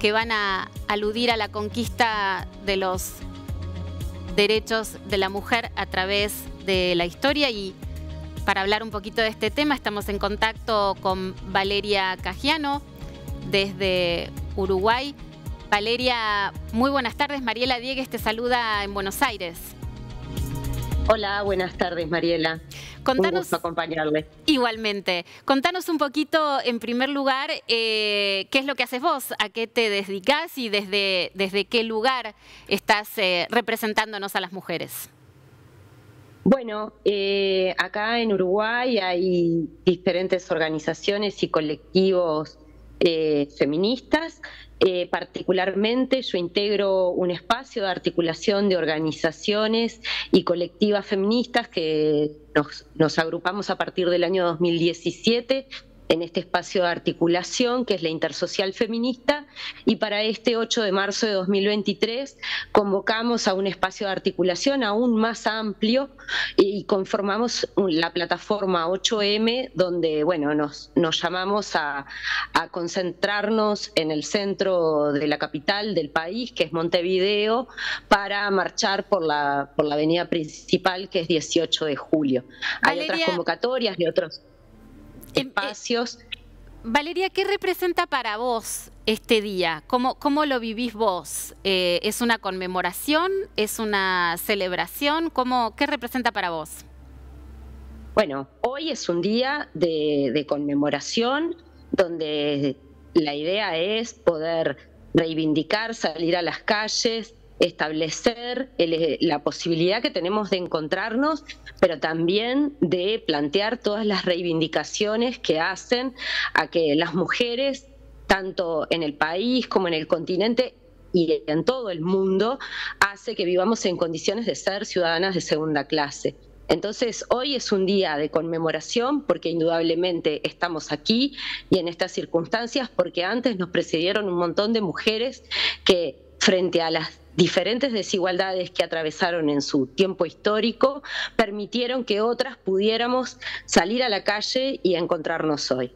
que van a aludir a la conquista de los derechos de la mujer a través de la historia y para hablar un poquito de este tema estamos en contacto con Valeria Cagiano desde Uruguay. Valeria, muy buenas tardes. Mariela Diegues te saluda en Buenos Aires. Hola, buenas tardes Mariela. Contanos, un gusto acompañarle. Igualmente. Contanos un poquito, en primer lugar, eh, qué es lo que haces vos, a qué te dedicas y desde, desde qué lugar estás eh, representándonos a las mujeres. Bueno, eh, acá en Uruguay hay diferentes organizaciones y colectivos feministas. Eh, particularmente yo integro un espacio de articulación de organizaciones y colectivas feministas que nos, nos agrupamos a partir del año 2017 en este espacio de articulación que es la Intersocial Feminista y para este 8 de marzo de 2023 convocamos a un espacio de articulación aún más amplio y conformamos la plataforma 8M donde bueno nos, nos llamamos a, a concentrarnos en el centro de la capital del país que es Montevideo para marchar por la, por la avenida principal que es 18 de julio. Hay otras convocatorias de otros Em, eh, espacios. Valeria, ¿qué representa para vos este día? ¿Cómo, cómo lo vivís vos? Eh, ¿Es una conmemoración? ¿Es una celebración? ¿Cómo, ¿Qué representa para vos? Bueno, hoy es un día de, de conmemoración donde la idea es poder reivindicar, salir a las calles, establecer eh, la posibilidad que tenemos de encontrarnos, pero también de plantear todas las reivindicaciones que hacen a que las mujeres, tanto en el país como en el continente, y en todo el mundo hace que vivamos en condiciones de ser ciudadanas de segunda clase. Entonces, hoy es un día de conmemoración porque indudablemente estamos aquí y en estas circunstancias porque antes nos precedieron un montón de mujeres que frente a las diferentes desigualdades que atravesaron en su tiempo histórico permitieron que otras pudiéramos salir a la calle y encontrarnos hoy.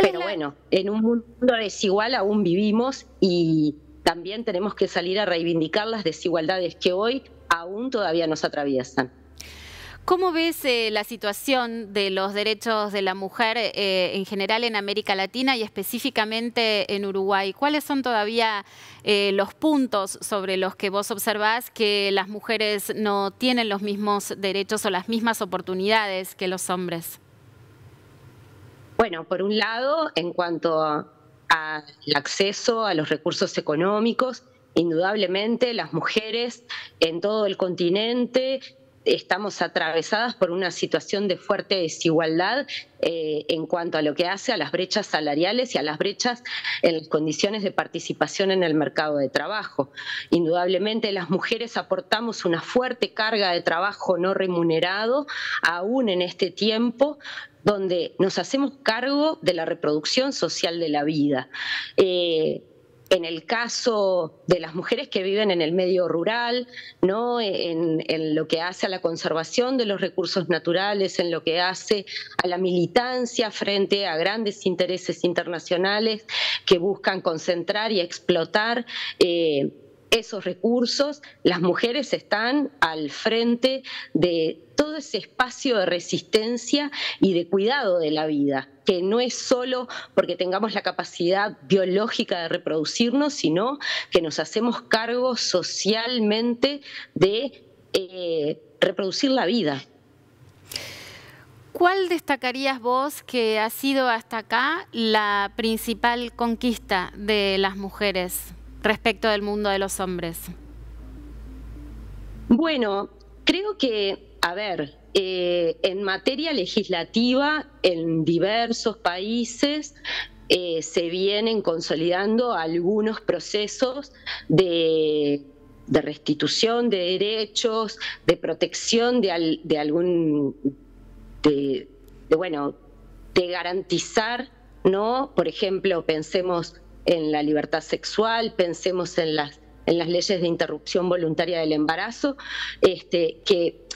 Pero bueno, en un mundo desigual aún vivimos y también tenemos que salir a reivindicar las desigualdades que hoy aún todavía nos atraviesan. ¿Cómo ves eh, la situación de los derechos de la mujer eh, en general en América Latina y específicamente en Uruguay? ¿Cuáles son todavía eh, los puntos sobre los que vos observás que las mujeres no tienen los mismos derechos o las mismas oportunidades que los hombres? Bueno, por un lado, en cuanto al acceso a los recursos económicos, indudablemente las mujeres en todo el continente estamos atravesadas por una situación de fuerte desigualdad eh, en cuanto a lo que hace a las brechas salariales y a las brechas en las condiciones de participación en el mercado de trabajo. Indudablemente las mujeres aportamos una fuerte carga de trabajo no remunerado, aún en este tiempo, donde nos hacemos cargo de la reproducción social de la vida. Eh, en el caso de las mujeres que viven en el medio rural, ¿no? En, lo que hace a la conservación de los recursos naturales, en lo que hace a la militancia frente a grandes intereses internacionales que buscan concentrar y explotar. Eh, esos recursos, las mujeres están al frente de todo ese espacio de resistencia y de cuidado de la vida, que no es solo porque tengamos la capacidad biológica de reproducirnos, sino que nos hacemos cargo socialmente de eh, reproducir la vida. ¿Cuál destacarías vos que ha sido hasta acá la principal conquista de las mujeres respecto del mundo de los hombres? Bueno, creo que, a ver, eh, en materia legislativa, en diversos países eh, se vienen consolidando algunos procesos de, restitución de derechos, de protección de, algún, de, bueno, de garantizar, ¿no? Por ejemplo, pensemos en la libertad sexual, pensemos en las, en las leyes de interrupción voluntaria del embarazo, este, que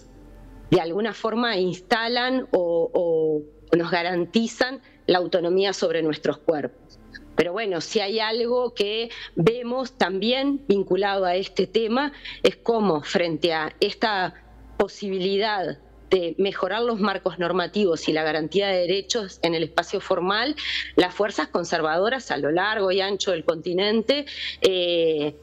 de alguna forma instalan o, nos garantizan la autonomía sobre nuestros cuerpos. Pero bueno, si hay algo que vemos también vinculado a este tema, es cómo frente a esta posibilidad de mejorar los marcos normativos y la garantía de derechos en el espacio formal, las fuerzas conservadoras a lo largo y ancho del continente eh,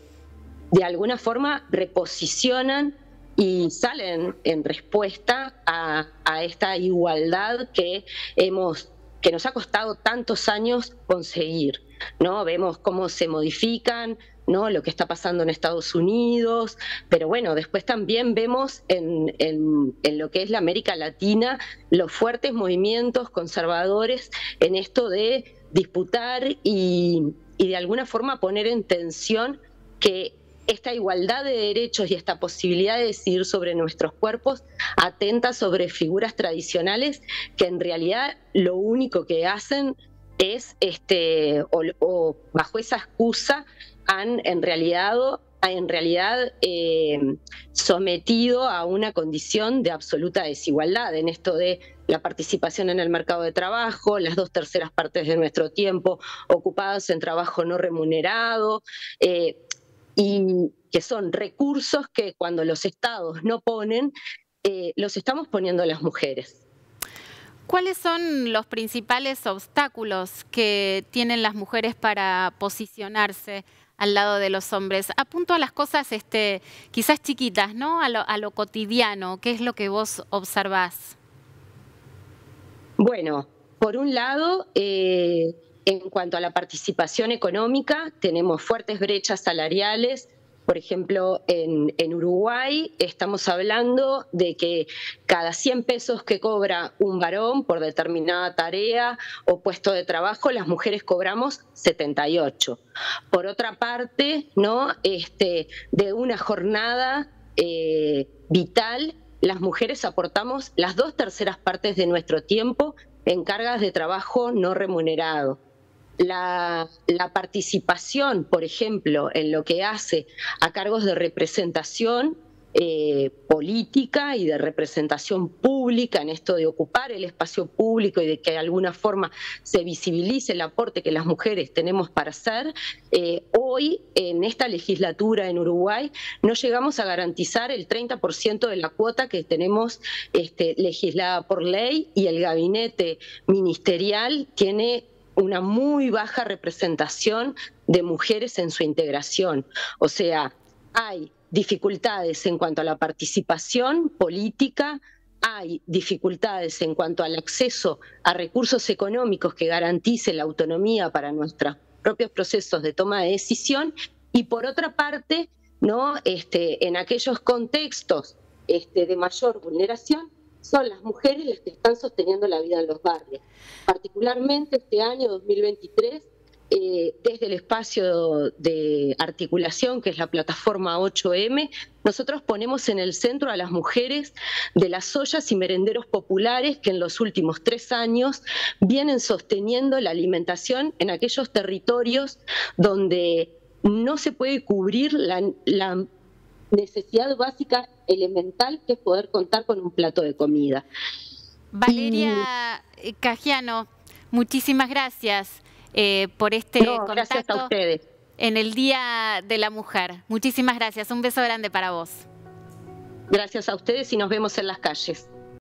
de alguna forma reposicionan y salen en respuesta a, a esta igualdad que hemos que nos ha costado tantos años conseguir. ¿no? Vemos cómo se modifican, ¿no? lo que está pasando en Estados Unidos, pero bueno, después también vemos en, en, lo que es la América Latina los fuertes movimientos conservadores en esto de disputar y, y de alguna forma poner en tensión que esta igualdad de derechos y esta posibilidad de decidir sobre nuestros cuerpos atenta sobre figuras tradicionales que en realidad lo único que hacen es, este, o, bajo esa excusa, han en realidad, en realidad eh, sometido a una condición de absoluta desigualdad en esto de la participación en el mercado de trabajo, las dos terceras partes de nuestro tiempo ocupadas en trabajo no remunerado. Eh, y que son recursos que cuando los estados no ponen, eh, los estamos poniendo las mujeres. ¿Cuáles son los principales obstáculos que tienen las mujeres para posicionarse al lado de los hombres? Apunto a las cosas este, quizás chiquitas, ¿no? A lo, cotidiano. ¿Qué es lo que vos observás? Bueno, por un lado, eh, en cuanto a la participación económica, tenemos fuertes brechas salariales. Por ejemplo, en, Uruguay estamos hablando de que cada 100 pesos que cobra un varón por determinada tarea o puesto de trabajo, las mujeres cobramos 78. Por otra parte, ¿no? este, de una jornada eh, vital, las mujeres aportamos las dos terceras partes de nuestro tiempo en cargas de trabajo no remunerado la, participación, por ejemplo, en lo que hace a cargos de representación eh, política y de representación pública en esto de ocupar el espacio público y de que de alguna forma se visibilice el aporte que las mujeres tenemos para hacer, eh, hoy en esta legislatura en Uruguay no llegamos a garantizar el 30% de la cuota que tenemos este, legislada por ley y el gabinete ministerial tiene una muy baja representación de mujeres en su integración. O sea, hay dificultades en cuanto a la participación política, hay dificultades en cuanto al acceso a recursos económicos que garanticen la autonomía para nuestros propios procesos de toma de decisión y por otra parte, ¿no? este, en aquellos contextos este, de mayor vulneración, son las mujeres las que están sosteniendo la vida en los barrios. Particularmente este año 2023, eh, desde el espacio de articulación, que es la plataforma 8M, nosotros ponemos en el centro a las mujeres de las ollas y merenderos populares que en los últimos tres años vienen sosteniendo la alimentación en aquellos territorios donde no se puede cubrir la, la necesidad básica elemental que es poder contar con un plato de comida. Valeria Cajiano, muchísimas gracias eh, por este contacto en el Día de la Mujer. Muchísimas gracias, un beso grande para vos. Gracias a ustedes y nos vemos en las calles.